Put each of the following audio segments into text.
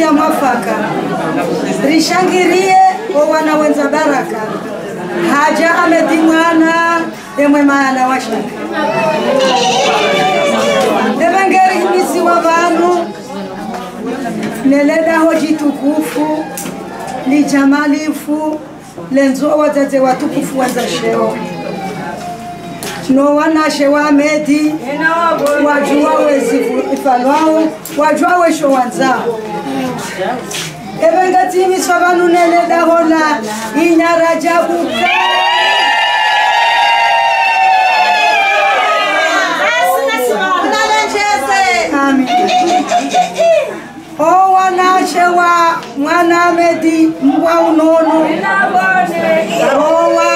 ya mwafaka. Rishangirie o wana wenza baraka. Haja amedi mwana emwe maana washaka evangerimisiwa vanu neledaho jitukufu lijamalifu lenzo wazaze watukufu wanza nowanashe wamedi wajuwawe ifanwawo wajuwawe showanzao evengatimisa vanhu neledahona inyarajabuka owanashe wa mwana amedi mbwa unono. Owa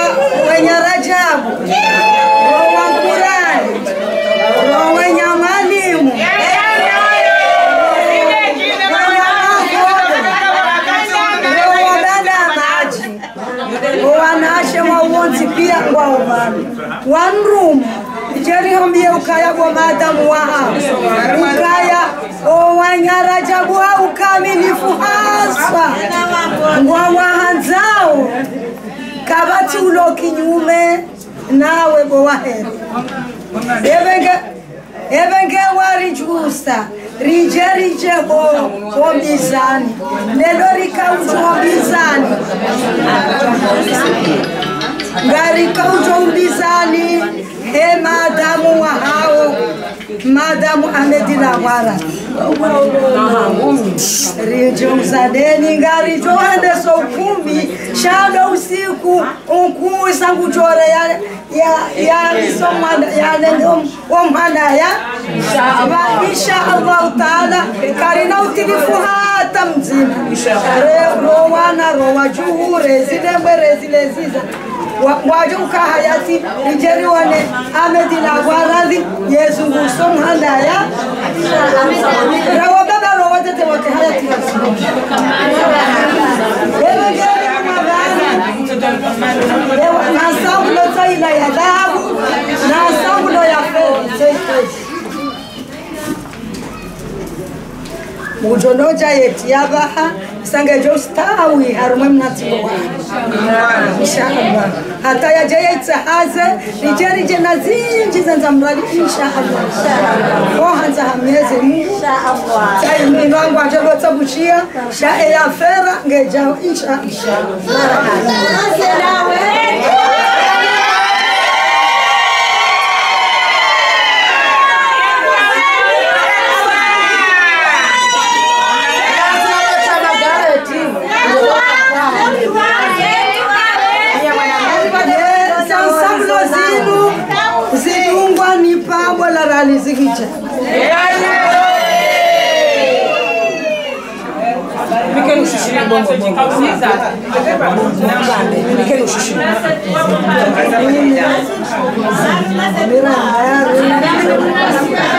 kwa pia one room jeri jerihombie ukaya kwa madamu waha ukaya owanyarajabuha ukamilifu haswa ngwa wahanzao kabati ulo kinyume nawe bowaheri evenge evenge warijusa rije rije ho hombizani lelo rikauju hombizani ngarikauju hombizani he madamu wa hao. Madamu amedilawara rijomzadeni so ukumbi shado usiku unkuu sangujore ya ya ya isomada ya lendo omhana ya insha Allah taala karina utilifu hata mzima. Rowana rowa juhure mbere zile ziza. Wajo ka hayati rijeriwane amedina gwaradhi yesu nguso روضنا روضة وكهلة رسول نسوا الخيل يذهب نسوا mukujonoja yeti yabaha isanga ejo ustawi harumwe mnatiko wange inshallah hata yaje yetse haze rije rije nazinjize nza mradi inshallah ohanza hamyeze mungu anje lotsa kuchiya sha eyafera ngejaho inshallah seguinte. Pequeno xixi de bom, bom, bom. Pequeno xixi. Mira, mira.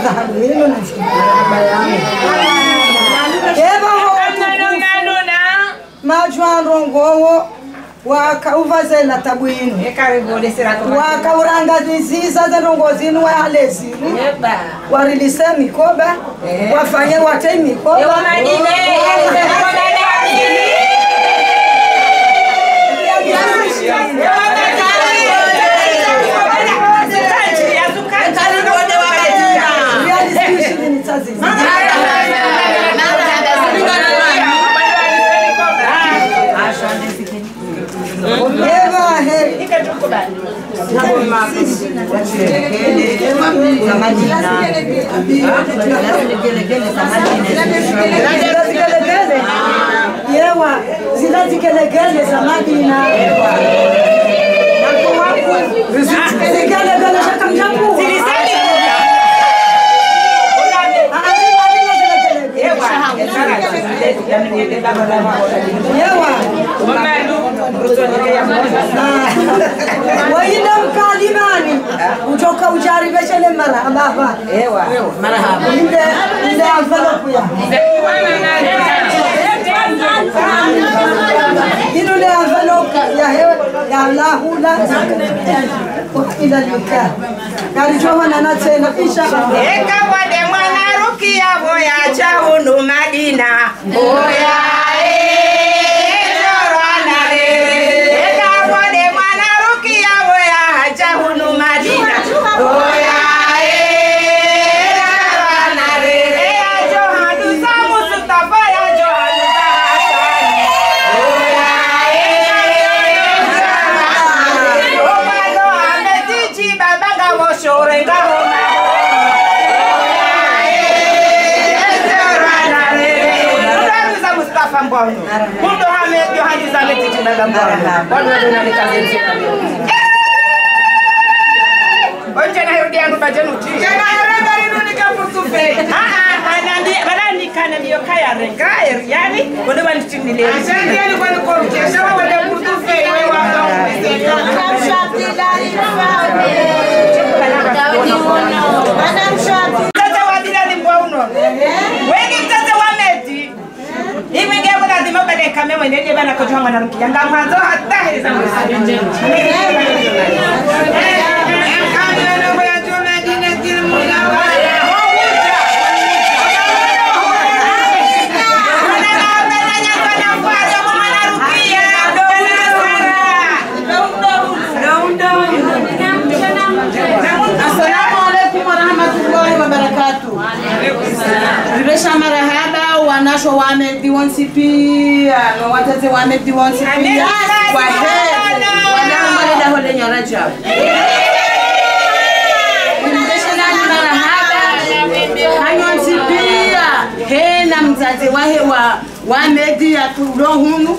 Dhahabu hilo na eva ho majwanrongowo wakauvazela tabu inu wakauranga ziziza zenongo zinu wayalezini warilise mikoba wafanye wate mikoba Realistishirini zigelegele shakamjaku yewa waina mkalimani utoka ujaribeshele Ewa. Marahaba. ile ile envelope ya. Ilo le envelope ya hewe ya Allahu ila lika kalichoma tena inshallah Boy. vanandikana miyo kayare ngayere yani vone vanditinilei vanamshati vanamshati tatawavila nimbauno kamwe ndende bana kujuhanga na rukia nga mwanzo hatahiriza Assalamualaikum warahmatullahi wabarakatuh. Waalaikumsalam. Wanasho wamedi wonsipia no watate wamedi wonsipia kwa heri wanamaleda hole nyaraja Ribesha nani marahaba hanyonsipia hena mzazi wahe wa wamedi atulo hunu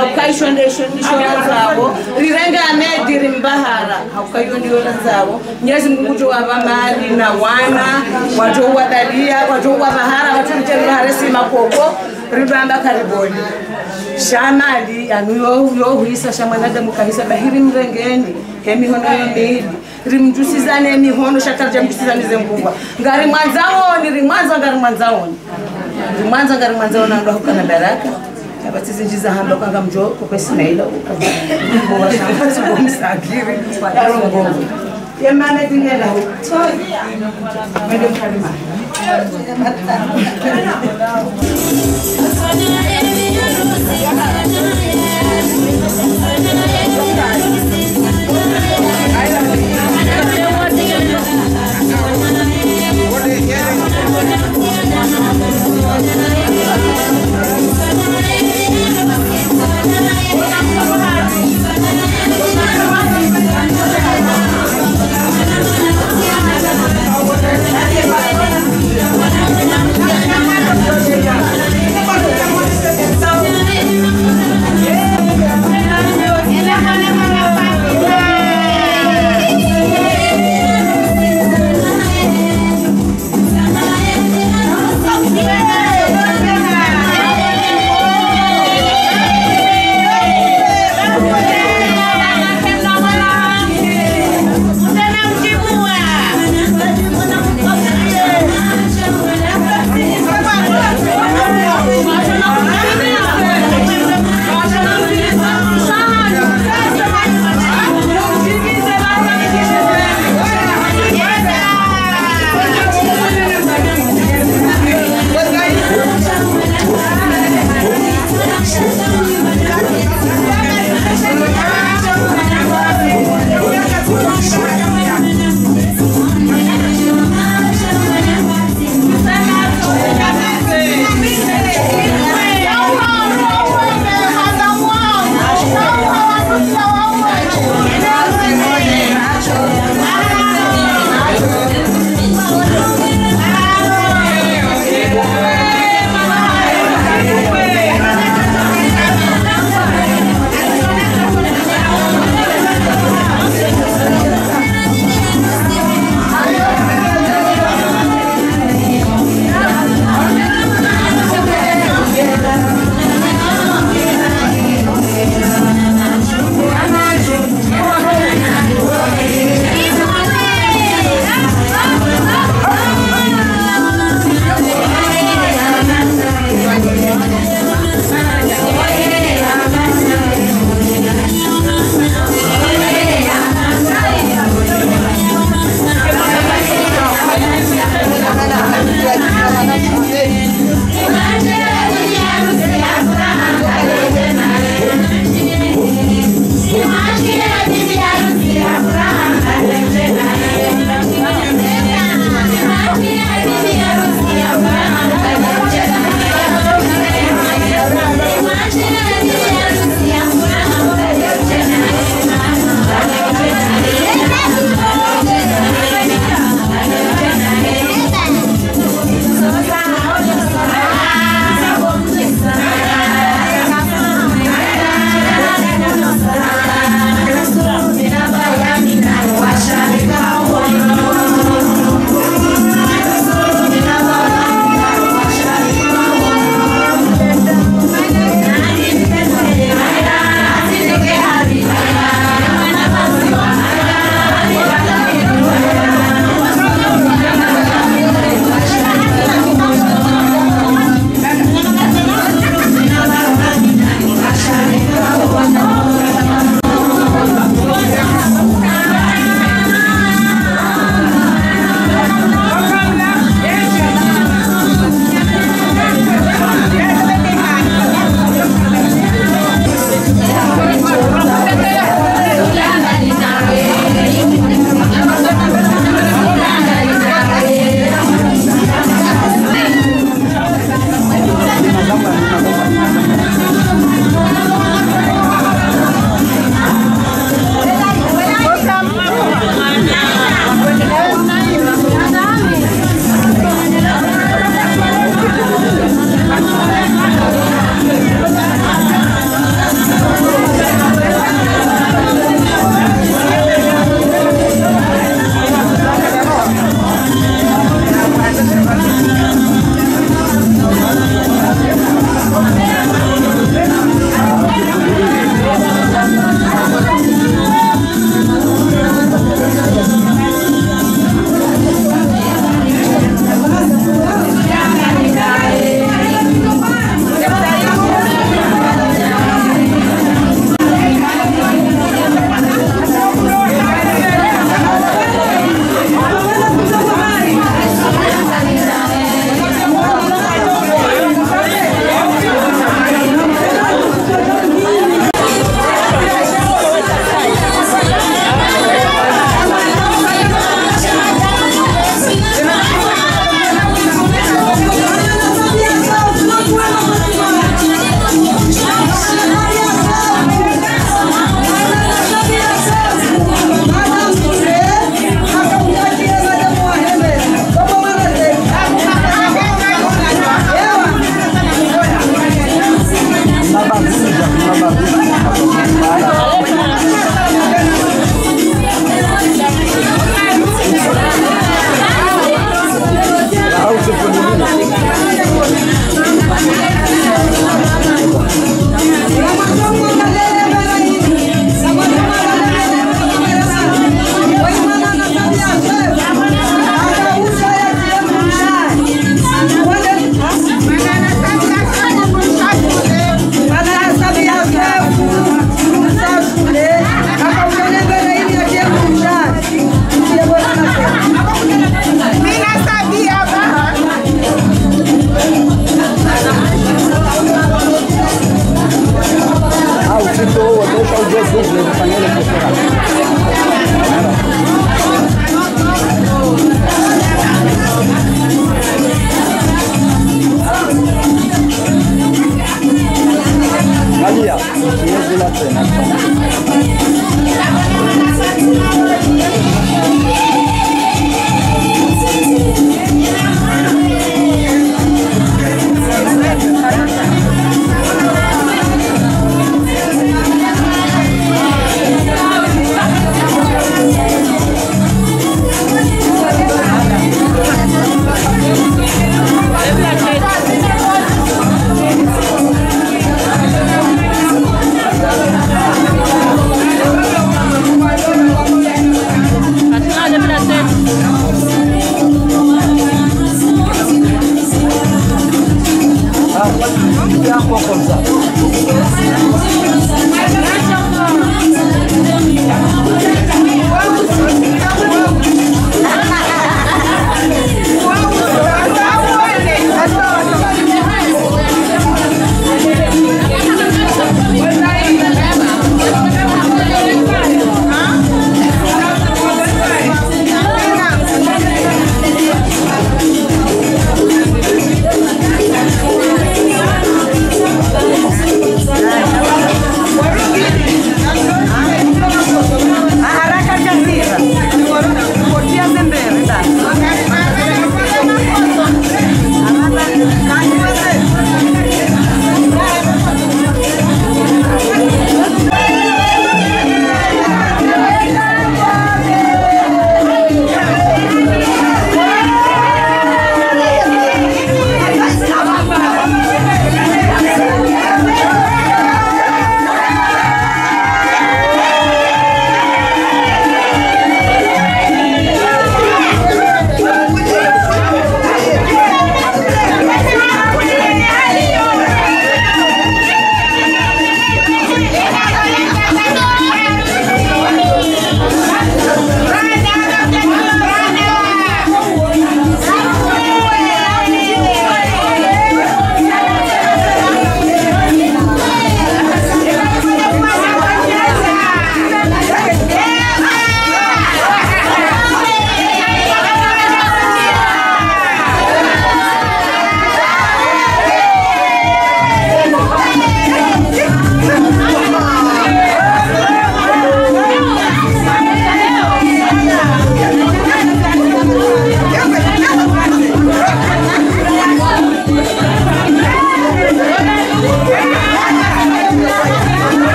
rimrengeni zabo zavo rirenge mbahara rimbahara haukaiyondiona zabo nyezi mungu towava mali na wana watowadalia watouwa vahara watumiterivahare simakoko ribamba kariboni shamali anu yo- yohuisa shamwanadamu kahisa bahiri mrengeni hemihono yomili rimjusizane mihono shatarja mjusizanize ngungwa ngari mwanzaoni rimwanza ngari mwanzaoni rimwanza ngari mwanzaoni andwahukana baraka Dapat sisinjizahan daw kagam jo ko kay Snail o kagawa siya ka sa buong sagi. Tarong bong. Yan mana din niya laho. So, madam não Madam nada